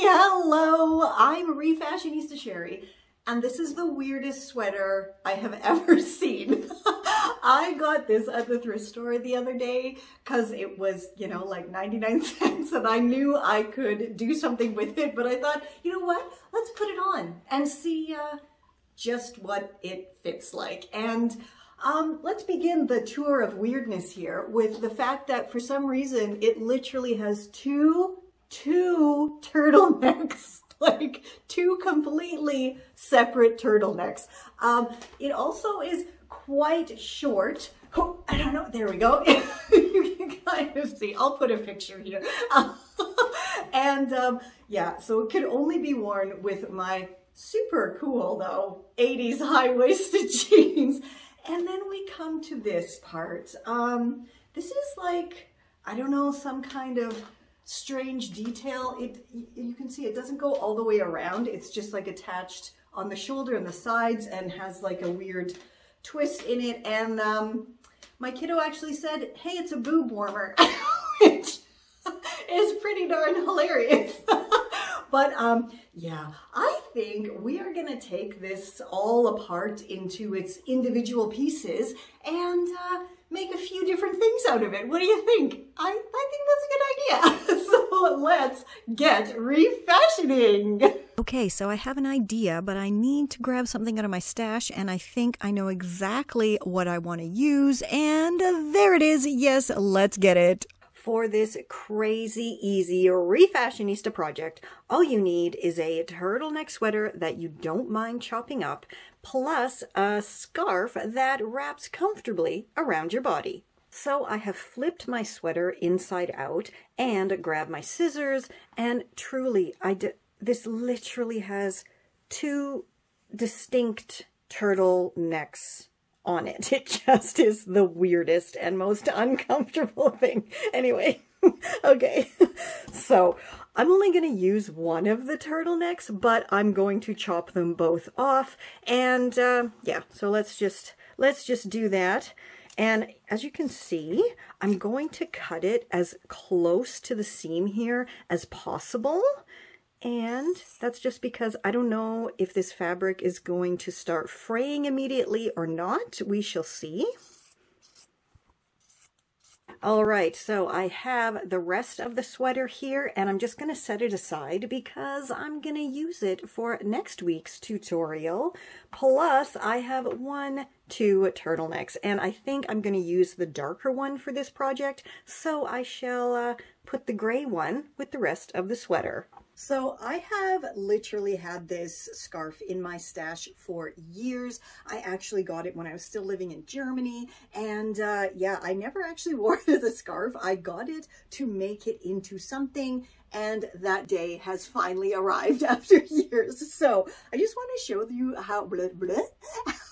Hello, I'm Refashionista Sheri, and this is the weirdest sweater I have ever seen. I got this at the thrift store the other day because it was, you know, like 99 cents and I knew I could do something with it, but I thought, you know what, let's put it on and see uh, just what it fits like. And um, let's begin the tour of weirdness here with the fact that for some reason it literally has two two turtlenecks, like two completely separate turtlenecks. Um, it also is quite short. Oh, I don't know. There we go. you can kind of see. I'll put a picture here. and um, yeah, so it could only be worn with my super cool though 80s high-waisted jeans. And then we come to this part. Um, this is like, I don't know, some kind of strange detail. It You can see it doesn't go all the way around. It's just like attached on the shoulder and the sides and has like a weird twist in it. And um, my kiddo actually said, hey, it's a boob warmer, which is pretty darn hilarious. but um, yeah, I think we are gonna take this all apart into its individual pieces and uh, make a few different things out of it. What do you think? I, I think that's a good idea. so let's get refashioning. Okay, so I have an idea, but I need to grab something out of my stash, and I think I know exactly what I want to use. And there it is. Yes, let's get it. For this crazy easy refashionista project, all you need is a turtleneck sweater that you don't mind chopping up, plus a scarf that wraps comfortably around your body. So I have flipped my sweater inside out and grabbed my scissors and truly, I d this literally has two distinct turtlenecks on it. It just is the weirdest and most uncomfortable thing. Anyway, okay, so I'm only going to use one of the turtlenecks, but I'm going to chop them both off. And uh, yeah, so let's just, let's just do that. And as you can see, I'm going to cut it as close to the seam here as possible. And that's just because I don't know if this fabric is going to start fraying immediately or not. We shall see. All right, so I have the rest of the sweater here and I'm just going to set it aside because I'm going to use it for next week's tutorial. Plus, I have one, two turtlenecks and I think I'm going to use the darker one for this project. So I shall uh, put the gray one with the rest of the sweater. So I have literally had this scarf in my stash for years. I actually got it when I was still living in Germany. And uh, yeah, I never actually wore it as a scarf. I got it to make it into something and that day has finally arrived after years. So I just want to show you how, blah, blah,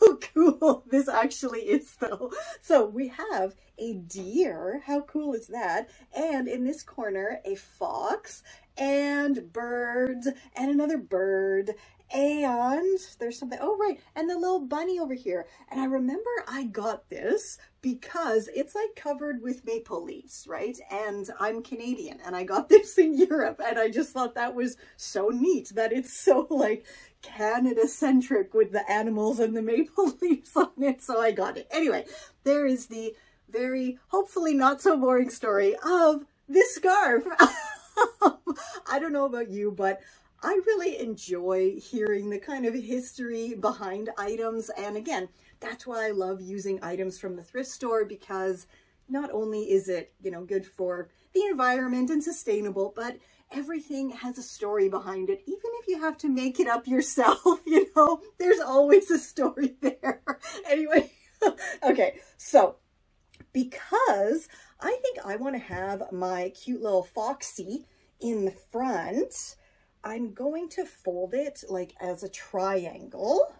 how cool this actually is though. So we have a deer, how cool is that? And in this corner, a fox and birds and another bird and there's something, oh right, and the little bunny over here. And I remember I got this because it's like covered with maple leaves, right? And I'm Canadian and I got this in Europe and I just thought that was so neat that it's so like Canada centric with the animals and the maple leaves on it. So I got it. Anyway, there is the very, hopefully not so boring story of this scarf. I don't know about you, but I really enjoy hearing the kind of history behind items. And again, that's why I love using items from the thrift store because not only is it, you know, good for the environment and sustainable, but everything has a story behind it. Even if you have to make it up yourself, you know, there's always a story there. anyway, okay, so because I think I want to have my cute little foxy in the front, I'm going to fold it like as a triangle,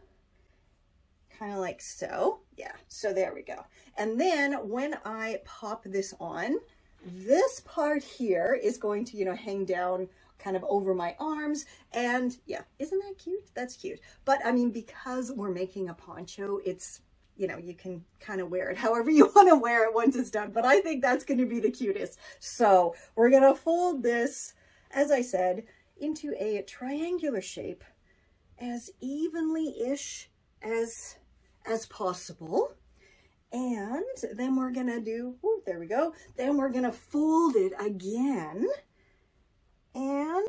kind of like so. Yeah, so there we go. And then when I pop this on, this part here is going to, you know, hang down kind of over my arms. And yeah, isn't that cute? That's cute. But I mean, because we're making a poncho, it's you know, you can kind of wear it however you want to wear it once it's done. But I think that's going to be the cutest. So we're going to fold this, as I said, into a triangular shape as evenly-ish as, as possible. And then we're gonna do, ooh, there we go. Then we're gonna fold it again. And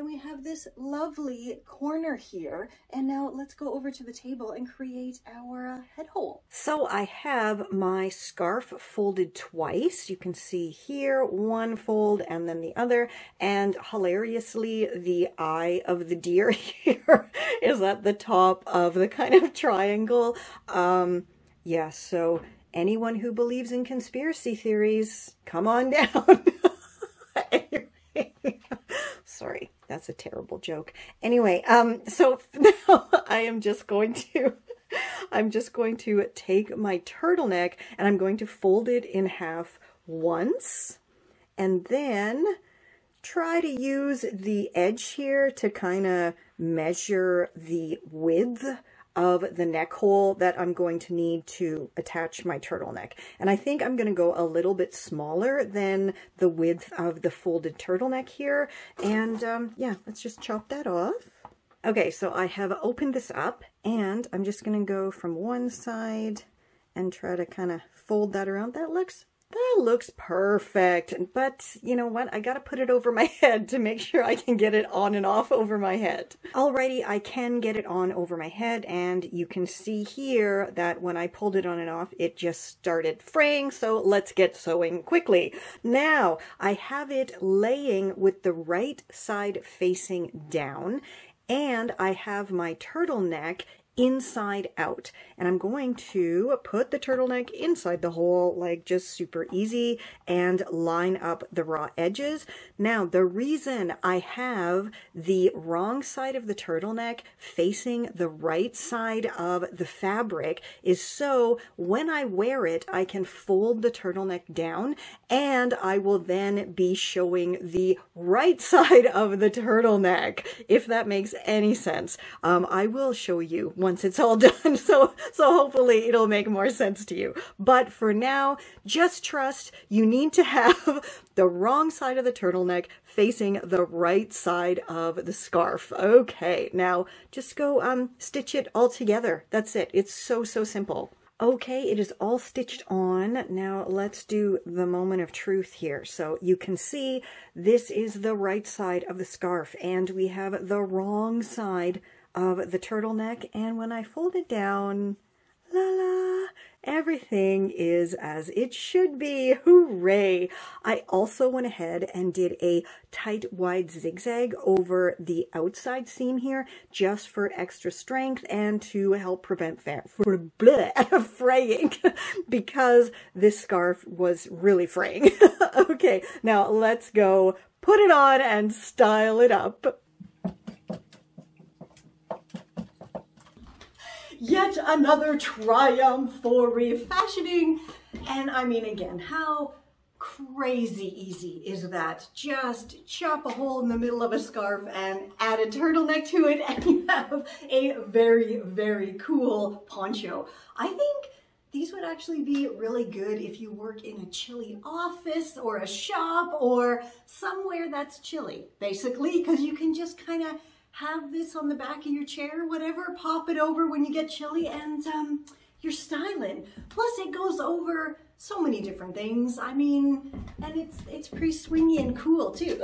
then we have this lovely corner here. And now let's go over to the table and create our uh, head hole. So I have my scarf folded twice. You can see here one fold and then the other. And hilariously, the eye of the deer here is at the top of the kind of triangle. Um, yeah, so anyone who believes in conspiracy theories, come on down. That's a terrible joke. Anyway, um, so now I am just going to, I'm just going to take my turtleneck and I'm going to fold it in half once and then try to use the edge here to kind of measure the width of the neck hole that I'm going to need to attach my turtleneck. And I think I'm going to go a little bit smaller than the width of the folded turtleneck here. And um, yeah, let's just chop that off. Okay, so I have opened this up and I'm just going to go from one side and try to kind of fold that around. That looks that looks perfect. But you know what? I gotta put it over my head to make sure I can get it on and off over my head. Alrighty, I can get it on over my head and you can see here that when I pulled it on and off, it just started fraying. So let's get sewing quickly. Now I have it laying with the right side facing down and I have my turtleneck inside out. And I'm going to put the turtleneck inside the hole, like just super easy, and line up the raw edges. Now, the reason I have the wrong side of the turtleneck facing the right side of the fabric is so when I wear it, I can fold the turtleneck down and I will then be showing the right side of the turtleneck, if that makes any sense. Um, I will show you once it's all done. So, so hopefully it'll make more sense to you. But for now, just trust you need to have the wrong side of the turtleneck facing the right side of the scarf. Okay, now just go um, stitch it all together. That's it. It's so, so simple. Okay, it is all stitched on. Now let's do the moment of truth here. So you can see this is the right side of the scarf and we have the wrong side of the turtleneck. And when I fold it down, la la, everything is as it should be. Hooray! I also went ahead and did a tight wide zigzag over the outside seam here just for extra strength and to help prevent bleh, fraying because this scarf was really fraying. okay, now let's go put it on and style it up. Yet another triumph for refashioning. And I mean, again, how crazy easy is that? Just chop a hole in the middle of a scarf and add a turtleneck to it and you have a very, very cool poncho. I think these would actually be really good if you work in a chilly office or a shop or somewhere that's chilly, basically, because you can just kind of have this on the back of your chair, whatever, pop it over when you get chilly and um, you're styling. Plus it goes over so many different things. I mean, and it's, it's pretty swingy and cool too.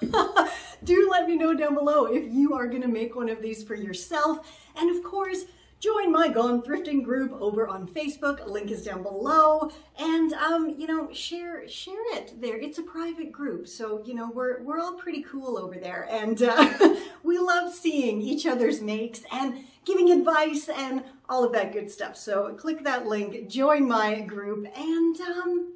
Do let me know down below if you are gonna make one of these for yourself. And of course, join my Gone Thrifting group over on Facebook. Link is down below. And, um, you know, share share it there. It's a private group. So, you know, we're, we're all pretty cool over there. And uh, we love seeing each other's makes and giving advice and all of that good stuff. So click that link, join my group, and um,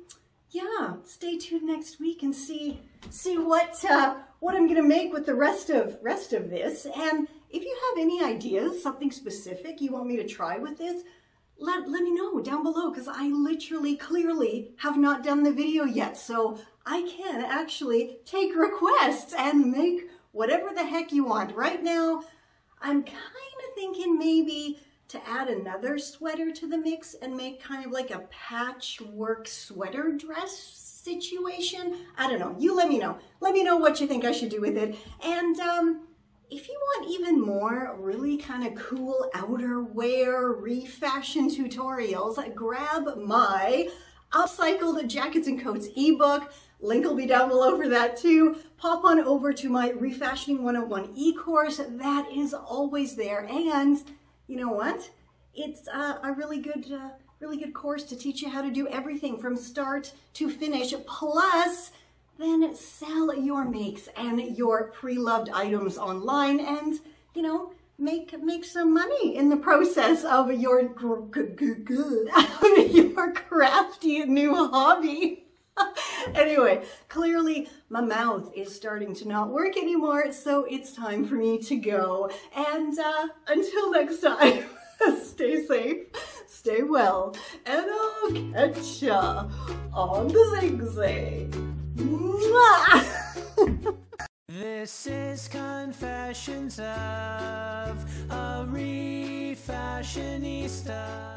yeah, stay tuned next week and see see what uh, what I'm gonna make with the rest of rest of this. And if you have any ideas, something specific you want me to try with this, let, let me know down below because I literally clearly have not done the video yet. So I can actually take requests and make whatever the heck you want. Right now, I'm kind of thinking maybe to add another sweater to the mix and make kind of like a patchwork sweater dress situation. I don't know. You let me know. Let me know what you think I should do with it. And um, if you want even more really kind of cool outerwear refashion tutorials, grab my Upcycled Jackets and Coats ebook. Link will be down below for that too. Pop on over to my Refashioning 101 e-course. That is always there. And you know what? It's a really good, uh, really good course to teach you how to do everything from start to finish. Plus, then sell your makes and your pre-loved items online and, you know, make make some money in the process of your your crafty new hobby. anyway, clearly my mouth is starting to not work anymore, so it's time for me to go. And uh, until next time, stay safe, stay well, and I'll catch ya on the zigzag. This is Confessions of a Refashionista.